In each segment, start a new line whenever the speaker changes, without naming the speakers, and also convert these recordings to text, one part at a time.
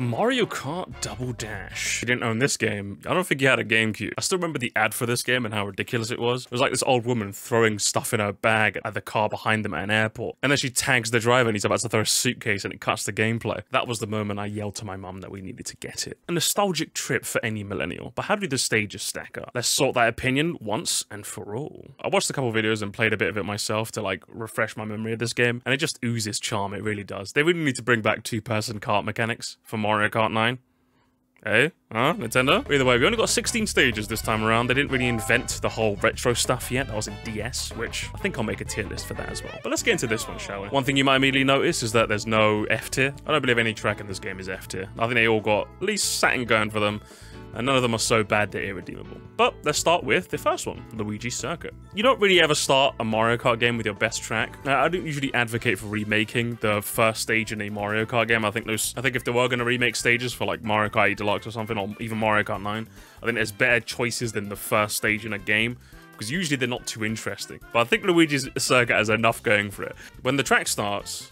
Mario Kart Double Dash. You didn't own this game, I don't think you had a GameCube. I still remember the ad for this game and how ridiculous it was. It was like this old woman throwing stuff in her bag at the car behind them at an airport. And then she tags the driver and he's about to throw a suitcase and it cuts the gameplay. That was the moment I yelled to my mum that we needed to get it. A nostalgic trip for any millennial. But how do the stages stack up? Let's sort that opinion once and for all. I watched a couple videos and played a bit of it myself to like refresh my memory of this game. And it just oozes charm. It really does. They really need to bring back two-person kart mechanics for Mario Kart 9. Hey, huh, Nintendo? Either way, we only got 16 stages this time around. They didn't really invent the whole retro stuff yet. That was in DS, which I think I'll make a tier list for that as well. But let's get into this one, shall we? One thing you might immediately notice is that there's no F tier. I don't believe any track in this game is F tier. I think they all got at least something going for them and none of them are so bad they're irredeemable. But let's start with the first one, Luigi Circuit. You don't really ever start a Mario Kart game with your best track. Now, I don't usually advocate for remaking the first stage in a Mario Kart game. I think those, I think if they were going to remake stages for like Mario Kart Deluxe or something, or even Mario Kart 9, I think there's better choices than the first stage in a game because usually they're not too interesting. But I think Luigi's Circuit has enough going for it. When the track starts,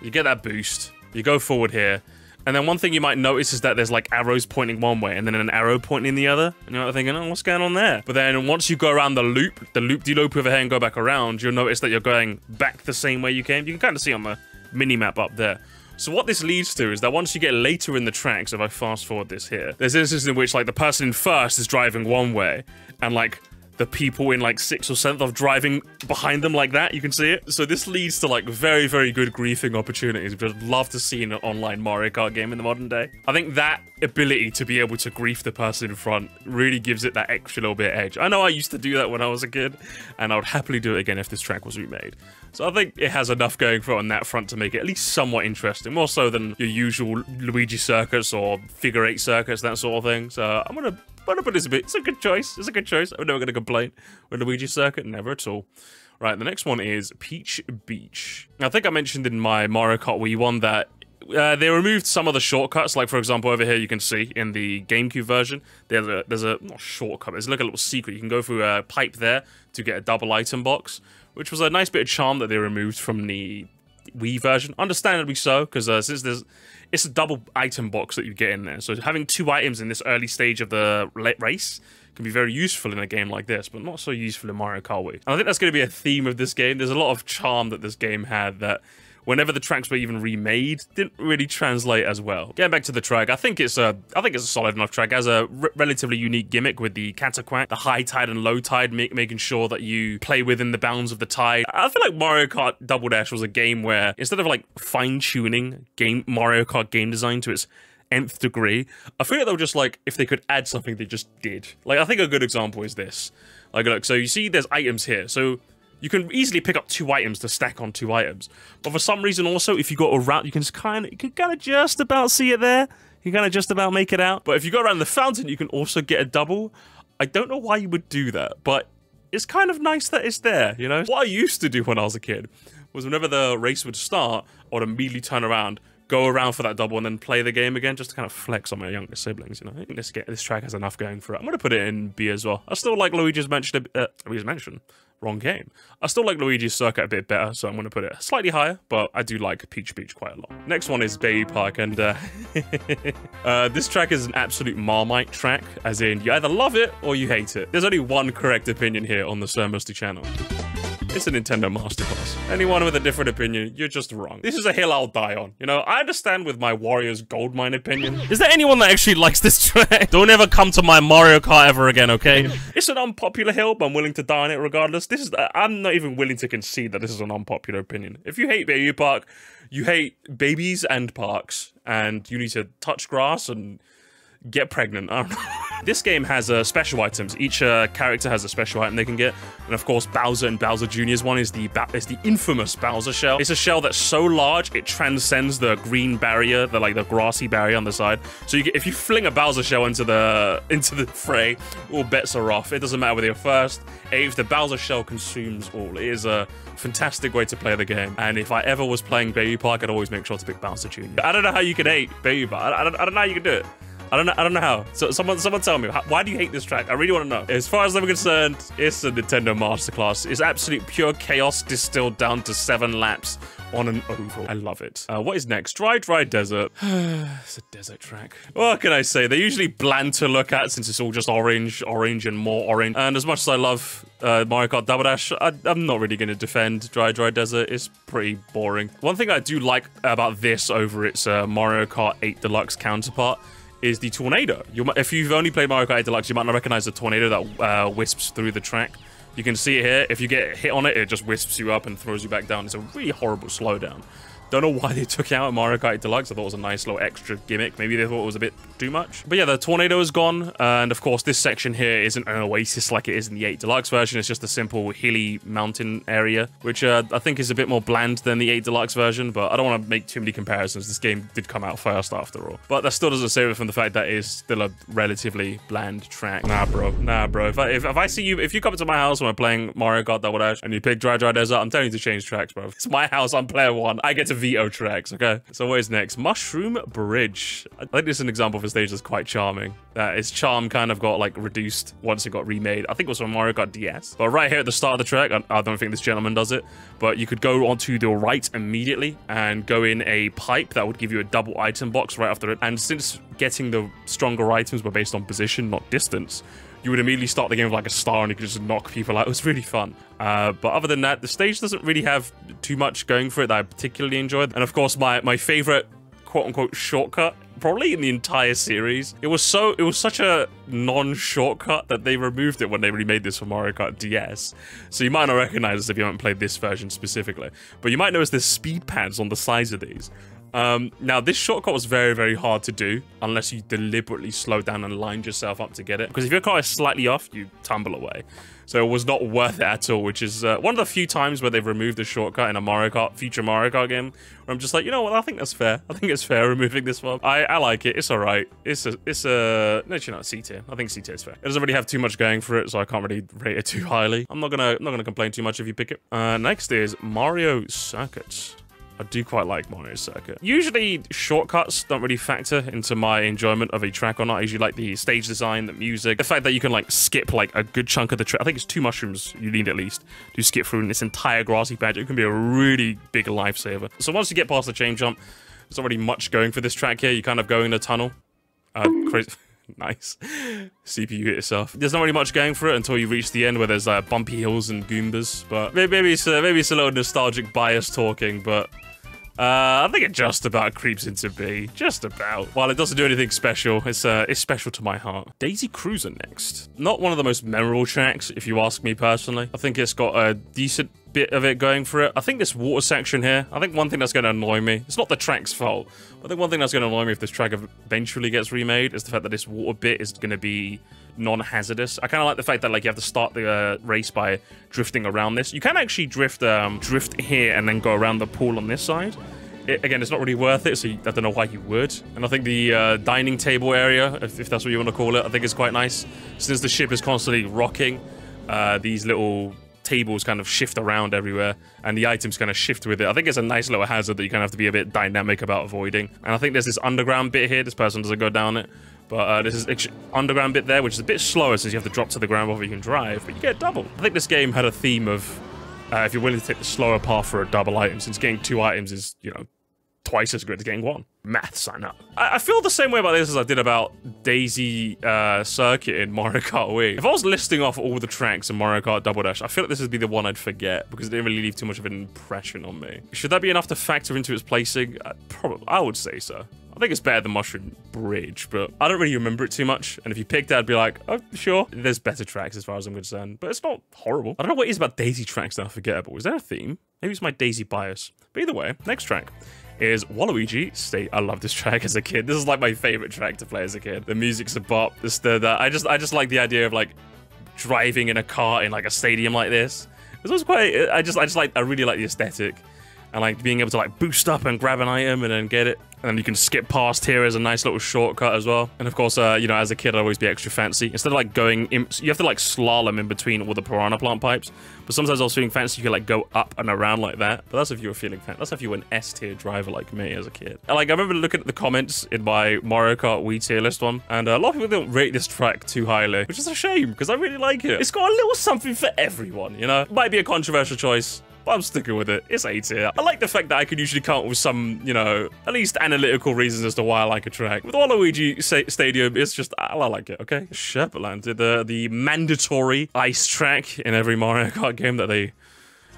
you get that boost, you go forward here, and then one thing you might notice is that there's like arrows pointing one way and then an arrow pointing the other. And you're thinking, oh, what's going on there? But then once you go around the loop, the loop-de-loop over here and go back around, you'll notice that you're going back the same way you came. You can kind of see on the mini-map up there. So what this leads to is that once you get later in the tracks, if I fast forward this here, there's instances in which like the person in first is driving one way and like the people in like sixth or seventh of driving behind them like that. You can see it. So this leads to like very, very good griefing opportunities, I'd love to see an online Mario Kart game in the modern day. I think that ability to be able to grief the person in front really gives it that extra little bit edge. I know I used to do that when I was a kid, and I would happily do it again if this track was remade. So I think it has enough going for on that front to make it at least somewhat interesting, more so than your usual Luigi circuits or figure eight circuits, that sort of thing. So I'm gonna but it's a good choice. It's a good choice. I'm never going to complain with Luigi Circuit. Never at all. Right, the next one is Peach Beach. I think I mentioned in my Mario Kart Wii one that uh, they removed some of the shortcuts. Like, for example, over here you can see in the GameCube version, there's a, there's a not shortcut, there's like a little secret. You can go through a pipe there to get a double item box, which was a nice bit of charm that they removed from the Wii version. Understandably so, because uh, since there's it's a double item box that you get in there. So having two items in this early stage of the race can be very useful in a game like this, but not so useful in Mario Kart Wii. And I think that's going to be a theme of this game. There's a lot of charm that this game had that whenever the tracks were even remade, didn't really translate as well. Getting back to the track, I think it's a, I think it's a solid enough track. It has a relatively unique gimmick with the Cataquack, the high tide and low tide, make, making sure that you play within the bounds of the tide. I feel like Mario Kart Double Dash was a game where instead of like fine tuning game Mario Kart game design to its nth degree, I feel like they were just like if they could add something, they just did. Like I think a good example is this. Like look, so you see there's items here. So you can easily pick up two items to stack on two items. But for some reason also, if you go around, you can kind of, you can kind of just about see it there. You kind of just about make it out. But if you go around the fountain, you can also get a double. I don't know why you would do that, but it's kind of nice that it's there, you know? What I used to do when I was a kid was whenever the race would start, I would immediately turn around, go around for that double and then play the game again just to kind of flex on my younger siblings. You know, I think this get this track has enough going for it. I'm gonna put it in B as well. I still like Luigi's Mansion. Uh, Luigi's Mansion wrong game. I still like Luigi's Circuit a bit better, so I'm going to put it slightly higher, but I do like Peach Beach quite a lot. Next one is Baby Park, and uh, uh, this track is an absolute Marmite track, as in you either love it or you hate it. There's only one correct opinion here on the Sir Musty channel. It's a Nintendo Masterclass. Anyone with a different opinion, you're just wrong. This is a hill I'll die on. You know, I understand with my Wario's Gold Mine opinion. Is there anyone that actually likes this track? Don't ever come to my Mario Kart ever again, okay? it's an unpopular hill, but I'm willing to die on it regardless. This is, uh, I'm not even willing to concede that this is an unpopular opinion. If you hate Baby Park, you hate babies and parks, and you need to touch grass and get pregnant. this game has uh, special items. Each uh, character has a special item they can get, and of course, Bowser and Bowser Jr.'s one is the is the infamous Bowser shell. It's a shell that's so large it transcends the green barrier, the like the grassy barrier on the side. So you get, if you fling a Bowser shell into the into the fray, all bets are off. It doesn't matter whether you're first, eighth. The Bowser shell consumes all. It is a fantastic way to play the game. And if I ever was playing Baby Park, I'd always make sure to pick Bowser Jr. I don't know how you can hate Baby Park. I don't, I don't know how you can do it. I don't know. I don't know how. So someone, someone tell me. How, why do you hate this track? I really want to know. As far as I'm concerned, it's a Nintendo Masterclass. It's absolute pure chaos distilled down to seven laps on an oval. I love it. Uh, what is next? Dry, dry desert. it's a desert track. What can I say? They're usually bland to look at since it's all just orange, orange, and more orange. And as much as I love uh, Mario Kart Double Dash, I, am not really going to defend Dry, dry desert. It's pretty boring. One thing I do like about this over its uh, Mario Kart 8 Deluxe counterpart is the tornado. You, if you've only played Mario Kart Deluxe, you might not recognize the tornado that uh, wisps through the track. You can see it here. If you get hit on it, it just wisps you up and throws you back down. It's a really horrible slowdown. Don't know why they took out Mario Kart Deluxe. I thought it was a nice little extra gimmick. Maybe they thought it was a bit too much. But yeah, the tornado is gone. and of course, this section here isn't an oasis like it is in the 8 Deluxe version. It's just a simple hilly mountain area, which uh, I think is a bit more bland than the 8 Deluxe version. But I don't want to make too many comparisons. This game did come out first after all. But that still doesn't save it from the fact that it is still a relatively bland track. Nah, bro. Nah, bro. If I, if, if I see you, if you come to my house when I'm playing Mario Kart Double Dash and you pick Dry Dry Desert, I'm telling you to change tracks, bro. It's my house. I'm player one. I get to veto tracks, okay? So what is next? Mushroom Bridge. I think this is an example of a stage that's quite charming. Uh, its charm kind of got like reduced once it got remade. I think it was from Mario Kart DS. But right here at the start of the track, I, I don't think this gentleman does it, but you could go onto the right immediately and go in a pipe that would give you a double item box right after it. And since getting the stronger items were based on position, not distance, you would immediately start the game with like a star and you could just knock people out. It was really fun. Uh, but other than that, the stage doesn't really have too much going for it that I particularly enjoyed. And of course, my, my favorite quote unquote shortcut probably in the entire series. It was so it was such a non-shortcut that they removed it when they remade this for Mario Kart DS. So you might not recognize this if you haven't played this version specifically. But you might notice there's speed pads on the sides of these. Um, now, this shortcut was very, very hard to do unless you deliberately slowed down and lined yourself up to get it. Because if your car is slightly off, you tumble away. So it was not worth it at all, which is uh, one of the few times where they've removed the shortcut in a Mario Kart, future Mario Kart game, where I'm just like, you know what, I think that's fair. I think it's fair removing this one. I, I like it. It's all right. It's a, it's a, no, actually not C tier. I think C tier is fair. It doesn't really have too much going for it, so I can't really rate it too highly. I'm not gonna, I'm not gonna complain too much if you pick it. Uh, next is Mario Circuits. I do quite like Mario Circuit. Usually, shortcuts don't really factor into my enjoyment of a track or not. I usually like the stage design, the music, the fact that you can like skip like a good chunk of the track. I think it's two mushrooms you need at least to skip through this entire grassy patch. It can be a really big lifesaver. So once you get past the chain jump, there's not really much going for this track here. You kind of go in a tunnel. Uh, crazy. nice. CPU hit itself. There's not really much going for it until you reach the end where there's like bumpy hills and goombas. But maybe, it's maybe it's a little nostalgic bias talking, but uh, I think it just about creeps into B. Just about. While it doesn't do anything special, it's uh, it's special to my heart. Daisy Cruiser next. Not one of the most memorable tracks, if you ask me personally. I think it's got a decent bit of it going for it. I think this water section here, I think one thing that's going to annoy me, it's not the track's fault, I think one thing that's going to annoy me if this track eventually gets remade is the fact that this water bit is going to be non-hazardous. I kind of like the fact that like you have to start the uh, race by drifting around this. You can actually drift um, drift here and then go around the pool on this side. It, again, it's not really worth it, so you, I don't know why you would. And I think the uh, dining table area, if, if, that's what you want to call it, I think is quite nice. Since the ship is constantly rocking, uh, these little tables kind of shift around everywhere and the items kind of shift with it. I think it's a nice little hazard that you kind of have to be a bit dynamic about avoiding. And I think there's this underground bit here. This person doesn't go down it. But uh, this is underground bit there, which is a bit slower since you have to drop to the ground before you can drive, but you get double. I think this game had a theme of uh, if you're willing to take the slower path for a double item, since getting two items is, you know, twice as good as getting one. Maths, I know. I, I feel the same way about this as I did about Daisy uh, Circuit in Mario Kart Wii. If I was listing off all the tracks in Mario Kart Double Dash, I feel like this would be the one I'd forget because it didn't really leave too much of an impression on me. Should that be enough to factor into its placing? Uh, probably, I would say so. I think it's better than Mushroom Bridge, but I don't really remember it too much. And if you picked that, I'd be like, oh, sure. There's better tracks as far as I'm concerned, but it's not horrible. I don't know what it is about Daisy tracks that are forgettable. Is there a theme? Maybe it's my Daisy bias. But either way, next track is Waluigi State. I love this track as a kid. This is like my favorite track to play as a kid. The music's a bop. The, I just, I just like the idea of like driving in a car in like a stadium like this. This was quite. I just, I just like, I really like the aesthetic and like being able to like boost up and grab an item and then get it. And then you can skip past here as a nice little shortcut as well. And of course, uh, you know, as a kid, I'd always be extra fancy. Instead of like going, in, you have to like slalom in between all the piranha plant pipes. But sometimes I was feeling fancy, you could like go up and around like that. But that's if you were feeling fancy. That's if you were an S tier driver like me as a kid. And like, I remember looking at the comments in my Mario Kart Wii tier list one. And uh, a lot of people don't rate this track too highly, which is a shame because I really like it. It's got a little something for everyone, you know? Might be a controversial choice. But I'm sticking with it. It's A tier. I like the fact that I can usually come up with some, you know, at least analytical reasons as to why I like a track. With Waluigi Stadium, it's just, I like it, okay? Sherbet Land, the, the mandatory ice track in every Mario Kart game that they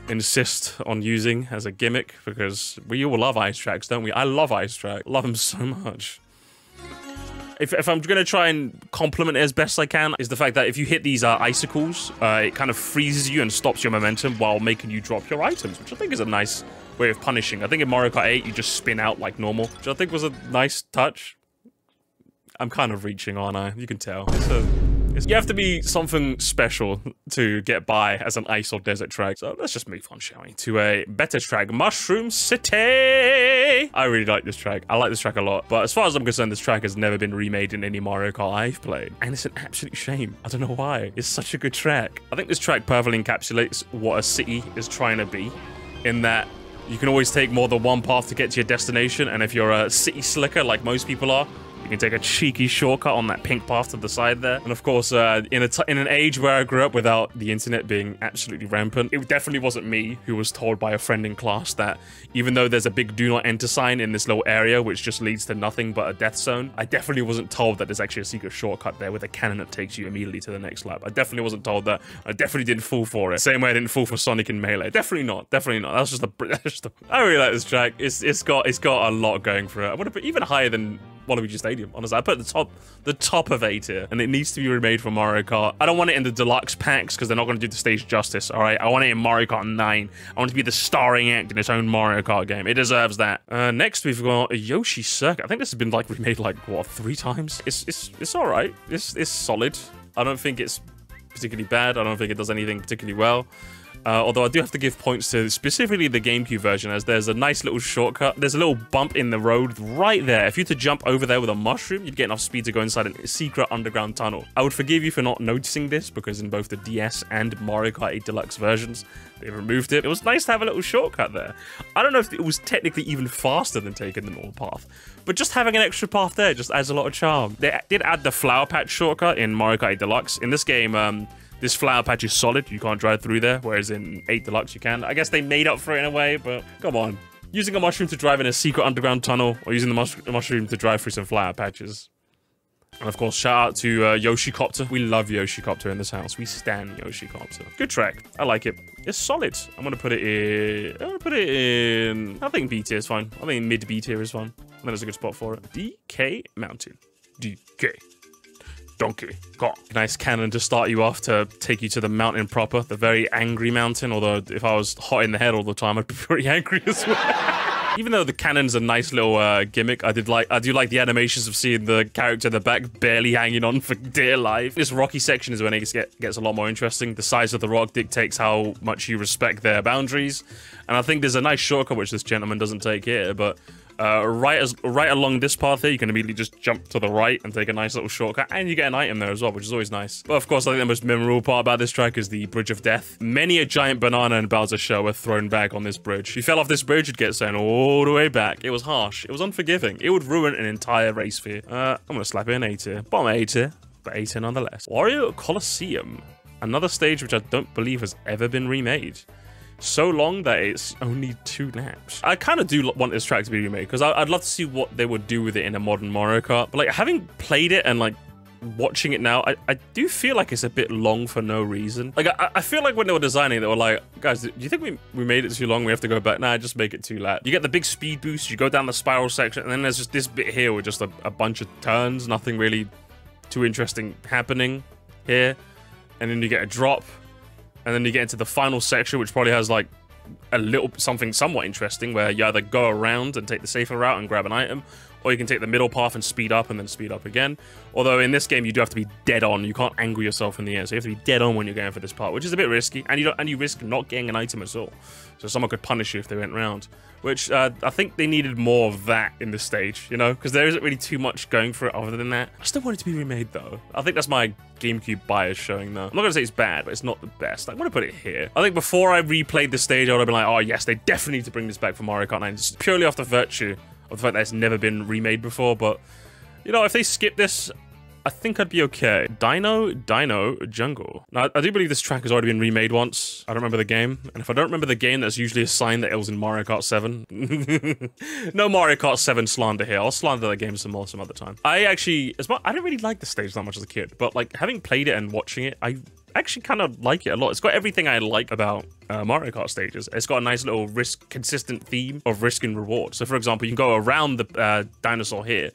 insist on using as a gimmick because we all love ice tracks, don't we? I love ice track. Love them so much. If, if I'm going to try and compliment it as best I can, is the fact that if you hit these uh, icicles, uh, it kind of freezes you and stops your momentum while making you drop your items, which I think is a nice way of punishing. I think in Mario Kart 8, you just spin out like normal, which I think was a nice touch. I'm kind of reaching, aren't I? You can tell. You have to be something special to get by as an ice or desert track. So let's just move on, shall we, to a better track, Mushroom City. I really like this track. I like this track a lot. But as far as I'm concerned, this track has never been remade in any Mario Kart I've played. And it's an absolute shame. I don't know why. It's such a good track. I think this track perfectly encapsulates what a city is trying to be in that you can always take more than one path to get to your destination. And if you're a city slicker like most people are, you can take a cheeky shortcut on that pink path to the side there. And of course, uh, in, a in an age where I grew up without the internet being absolutely rampant, it definitely wasn't me who was told by a friend in class that even though there's a big do not enter sign in this little area, which just leads to nothing but a death zone, I definitely wasn't told that there's actually a secret shortcut there with a cannon that takes you immediately to the next lap. I definitely wasn't told that. I definitely didn't fall for it. Same way I didn't fall for Sonic and Melee. Definitely not. Definitely not. That's just a. That's just a I really like this track. It's it's got it's got a lot going for it. I would have put even higher than Waluigi Stadium. Honestly, I put the top, the top of A tier, and it needs to be remade for Mario Kart. I don't want it in the deluxe packs because they're not going to do the stage justice. All right, I want it in Mario Kart 9. I want it to be the starring act in its own Mario Kart game. It deserves that. Uh, next, we've got a Yoshi Circuit. I think this has been like remade like what three times. It's it's it's all right. It's it's solid. I don't think it's particularly bad. I don't think it does anything particularly well. Uh, although I do have to give points to specifically the GameCube version, as there's a nice little shortcut. There's a little bump in the road right there. If you were to jump over there with a mushroom, you'd get enough speed to go inside a secret underground tunnel. I would forgive you for not noticing this, because in both the DS and Mario Kart 8 Deluxe versions, they removed it. It was nice to have a little shortcut there. I don't know if it was technically even faster than taking the normal path, but just having an extra path there just adds a lot of charm. They did add the Flower Patch shortcut in Mario Kart 8 Deluxe. In this game, um, this flower patch is solid. You can't drive through there, whereas in 8 Deluxe you can. I guess they made up for it in a way, but come on. Using a mushroom to drive in a secret underground tunnel, or using the mus mushroom to drive through some flower patches. And of course, shout out to uh, Yoshicopter. We love Yoshicopter in this house. We stand Yoshicopter. Good track. I like it. It's solid. I'm gonna put it in. I'm gonna put it in. I think B tier is fine. I think mid B tier is fine. I think that's a good spot for it. DK Mountain. DK. Donkey Kong. Nice cannon to start you off to take you to the mountain proper, the very angry mountain. Although if I was hot in the head all the time, I'd be pretty angry as well. Even though the cannon's a nice little uh, gimmick, I did like I do like the animations of seeing the character in the back barely hanging on for dear life. This rocky section is when it gets, gets a lot more interesting. The size of the rock dictates how much you respect their boundaries, and I think there's a nice shortcut which this gentleman doesn't take here, but uh, right as right along this path here, you can immediately just jump to the right and take a nice little shortcut, and you get an item there as well, which is always nice. But of course, I think the most memorable part about this track is the Bridge of Death. Many a giant banana and Bowser shell were thrown back on this bridge. If you fell off this bridge, you'd get sent all the way back. It was harsh. It was unforgiving. It would ruin an entire race for you. Uh, I'm gonna slap it in A tier. Bottom A tier, but A tier nonetheless. Wario Colosseum. Another stage which I don't believe has ever been remade so long that it's only two laps. I kind of do want this track to be remade because I'd love to see what they would do with it in a modern Mario Kart. But like having played it and like watching it now, I, I do feel like it's a bit long for no reason. Like, I, I feel like when they were designing they were like, guys, do you think we, we made it too long? We have to go back? Nah, just make it two laps. You get the big speed boost, you go down the spiral section, and then there's just this bit here with just a, a bunch of turns, nothing really too interesting happening here. And then you get a drop, and then you get into the final section, which probably has like a little something somewhat interesting where you either go around and take the safer route and grab an item, or you can take the middle path and speed up and then speed up again. Although in this game you do have to be dead on. You can't angle yourself in the air, so you have to be dead on when you're going for this part, which is a bit risky, and you don't and you risk not getting an item at all. So someone could punish you if they went round. Which uh, I think they needed more of that in this stage, you know, because there isn't really too much going for it other than that. I still want it to be remade though. I think that's my GameCube bias showing though. I'm not gonna say it's bad, but it's not the best. I want to put it here. I think before I replayed the stage, I would have been like, oh yes, they definitely need to bring this back for Mario Kart 9. Just purely off the virtue of the fact that it's never been remade before. But you know, if they skip this, I think I'd be okay. Dino, Dino, Jungle. Now, I do believe this track has already been remade once. I don't remember the game. And if I don't remember the game, that's usually a sign that it was in Mario Kart 7. no Mario Kart 7 slander here. I'll slander that game some more some other time. I actually, as much, I didn't really like the stage that much as a kid, but like having played it and watching it, I actually kind of like it a lot. It's got everything I like about uh, Mario Kart stages. It's got a nice little risk consistent theme of risk and reward. So for example, you can go around the uh, dinosaur here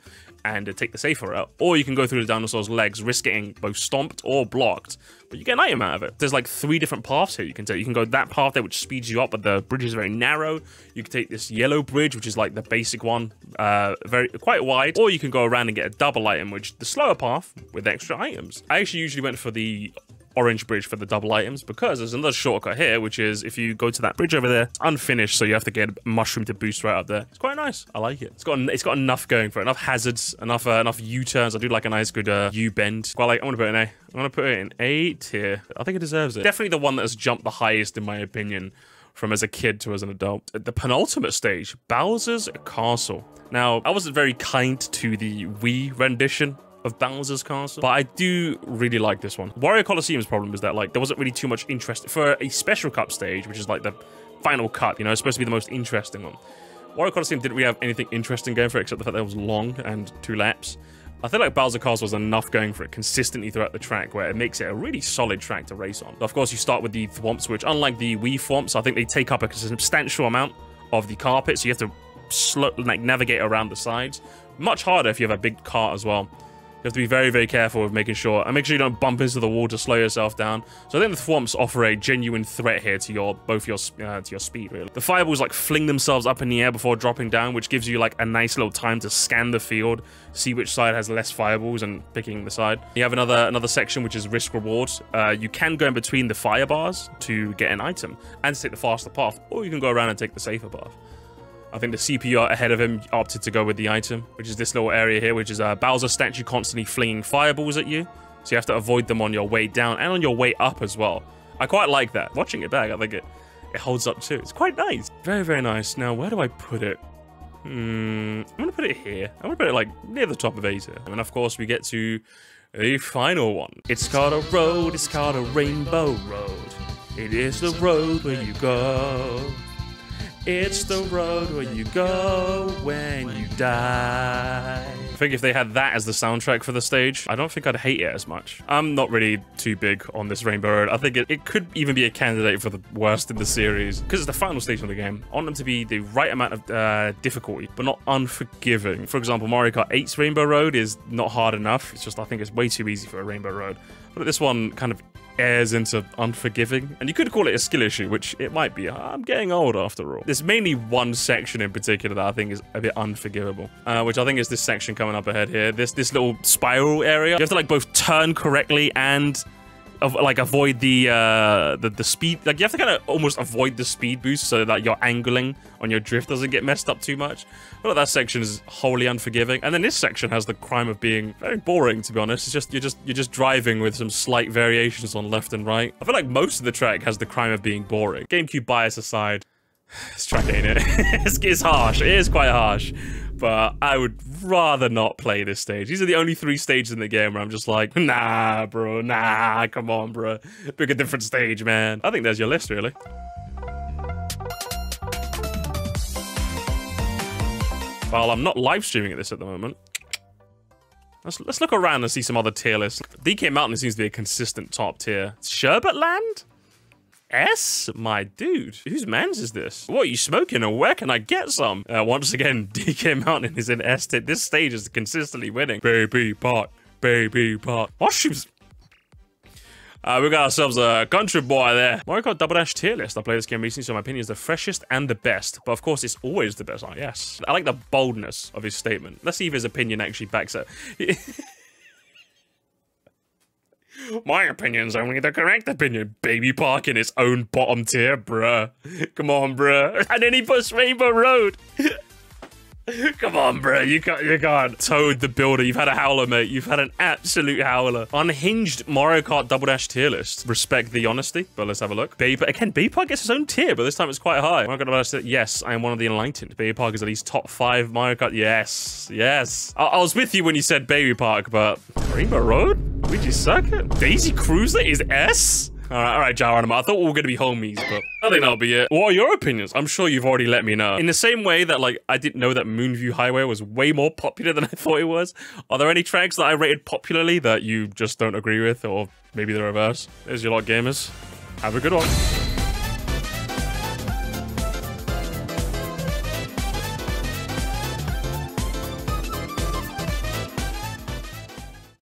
and take the safer route, or you can go through the dinosaur's legs, risk getting both stomped or blocked, but you get an item out of it. There's like three different paths here you can take. You can go that path there, which speeds you up, but the bridge is very narrow. You can take this yellow bridge, which is like the basic one, uh, very quite wide, or you can go around and get a double item, which the slower path with extra items. I actually usually went for the orange bridge for the double items because there's another shortcut here, which is if you go to that bridge over there, it's unfinished, so you have to get a mushroom to boost right up there. It's quite nice. I like it. It's got it's got enough going for it, enough hazards, enough uh, enough U-turns. I do like a nice good uh, U-bend. Well, like I want to put it in A. I want to put it in A tier. I think it deserves it. Definitely the one that has jumped the highest in my opinion from as a kid to as an adult. The penultimate stage, Bowser's Castle. Now, I wasn't very kind to the Wii rendition of Bowser's Castle, but I do really like this one. Wario Colosseum's problem is that like there wasn't really too much interest for a special cup stage, which is like the final cup, you know, it's supposed to be the most interesting one. Wario Colosseum didn't really have anything interesting going for it except the fact that it was long and two laps. I feel like Bowser Castle was enough going for it consistently throughout the track where it makes it a really solid track to race on. Of course, you start with the thwomps, which unlike the Wii thwomps, I think they take up a substantial amount of the carpet, so you have to slow, like navigate around the sides. Much harder if you have a big cart as well. You have to be very, very careful with making sure, and make sure you don't bump into the wall to slow yourself down. So I think the thwomps offer a genuine threat here to your both your uh, to your speed. Really, the fireballs like fling themselves up in the air before dropping down, which gives you like a nice little time to scan the field, see which side has less fireballs, and picking the side. You have another another section which is risk reward. Uh, you can go in between the fire bars to get an item and take the faster path, or you can go around and take the safer path. I think the CPU ahead of him opted to go with the item, which is this little area here, which is a Bowser statue constantly flinging fireballs at you. So you have to avoid them on your way down and on your way up as well. I quite like that. Watching it back, I think it, it holds up too. It's quite nice. Very, very nice. Now, where do I put it? Hmm, I'm going to put it here. I'm going to put it like near the top of A tier. And of course, we get to a final one. It's called a road. It's called a rainbow road. It is the road where you go. It's the road where you go when you die. I think if they had that as the soundtrack for the stage, I don't think I'd hate it as much. I'm not really too big on this Rainbow Road. I think it, it could even be a candidate for the worst in the series because it's the final stage of the game. I want them to be the right amount of uh, difficulty, but not unforgiving. For example, Mario Kart 8's Rainbow Road is not hard enough. It's just, I think it's way too easy for a Rainbow Road. But this one kind of airs into unforgiving. And you could call it a skill issue, which it might be. I'm getting old after all. There's mainly one section in particular that I think is a bit unforgivable, uh, which I think is this section coming up ahead here. This this little spiral area. You have to like both turn correctly and like avoid the uh the, the speed like you have to kind of almost avoid the speed boost so that your angling on your drift doesn't get messed up too much. But that section is wholly unforgiving. And then this section has the crime of being very boring to be honest. It's just you're just you're just driving with some slight variations on left and right. I feel like most of the track has the crime of being boring. Gamecube bias aside this track ain't it? It's, it's harsh. It is quite harsh but I would rather not play this stage. These are the only three stages in the game where I'm just like, nah, bro, nah, come on, bro. Pick a different stage, man. I think there's your list, really. Well, I'm not live streaming at this at the moment. Let's, let's look around and see some other tier lists. DK Mountain seems to be a consistent top tier. Sherbet Land? S? My dude, whose man's is this? What are you smoking and where can I get some? Uh, once again, DK Mountain is in S. This stage is consistently winning. Baby pot, baby pot. Mushrooms. Uh, we got ourselves a country boy there. Mario Kart Double Dash tier list. I played this game recently, so my opinion is the freshest and the best. But of course, it's always the best. Oh, yes. I like the boldness of his statement. Let's see if his opinion actually backs it. My opinion's only the correct opinion. Baby Park in its own bottom tier, bruh. Come on, bruh. And then he puts Rainbow Road. Come on, bro. You can't, you can't. Toad the Builder. You've had a howler, mate. You've had an absolute howler. Unhinged Mario Kart Double Dash tier list. Respect the honesty, but let's have a look. Baby, again, Baby Park gets its own tier, but this time it's quite high. Mario Kart Double Dash, yes, I am one of the enlightened. Baby Park is at least top five Mario Kart. Yes, yes. I, I was with you when you said Baby Park, but Rainbow Road? Luigi Circuit? Daisy Cruiser is S? Alright, alright, Jaranima. I thought we were gonna be homies, but I think that'll be it. What are your opinions? I'm sure you've already let me know. In the same way that, like, I didn't know that Moonview Highway was way more popular than I thought it was, are there any tracks that I rated popularly that you just don't agree with, or maybe the reverse? There's your lot, gamers. Have a good one.